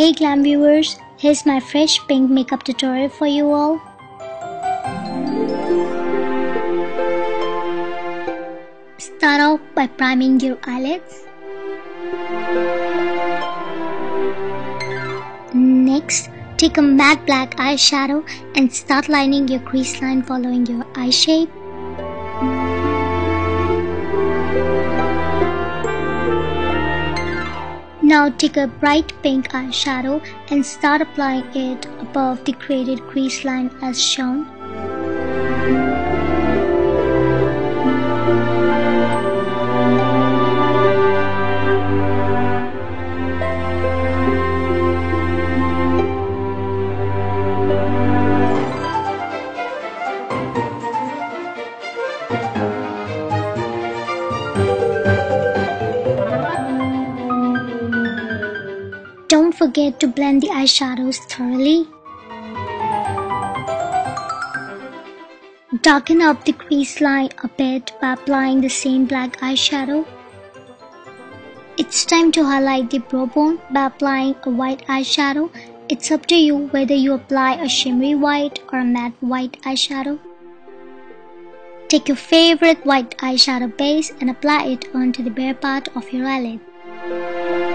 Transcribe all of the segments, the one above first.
Hey glam viewers, here's my fresh pink makeup tutorial for you all. Start off by priming your eyelids. Next, take a matte black eyeshadow and start lining your crease line following your eye shape. Take a bright pink eyeshadow and start applying it above the created crease line as shown. Forget to blend the eyeshadows thoroughly. Darken up the crease line a bit by applying the same black eyeshadow. It's time to highlight the brow bone by applying a white eyeshadow. It's up to you whether you apply a shimmery white or a matte white eyeshadow. Take your favorite white eyeshadow base and apply it onto the bare part of your eyelid.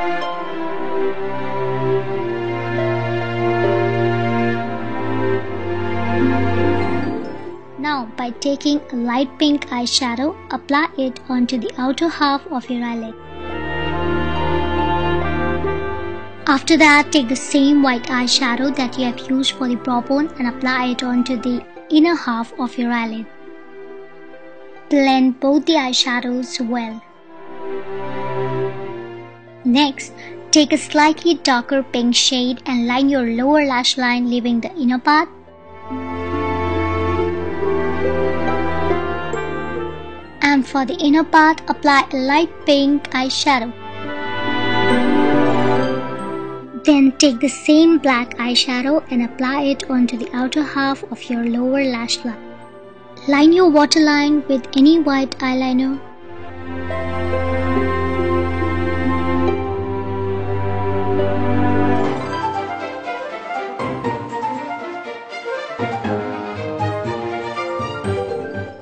Now, by taking a light pink eyeshadow, apply it onto the outer half of your eyelid. After that, take the same white eyeshadow that you have used for the brow bone and apply it onto the inner half of your eyelid. Blend both the eyeshadows well. Next, take a slightly darker pink shade and line your lower lash line leaving the inner part. And for the inner part apply a light pink eyeshadow. Then take the same black eyeshadow and apply it onto the outer half of your lower lash line. Line your waterline with any white eyeliner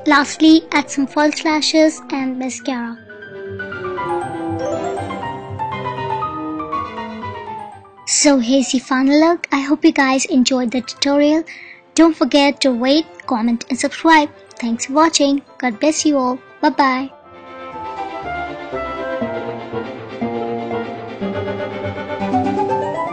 Lastly, add some false lashes and mascara. So here's the final look. I hope you guys enjoyed the tutorial. Don't forget to rate, comment and subscribe. Thanks for watching. God bless you all. Bye bye.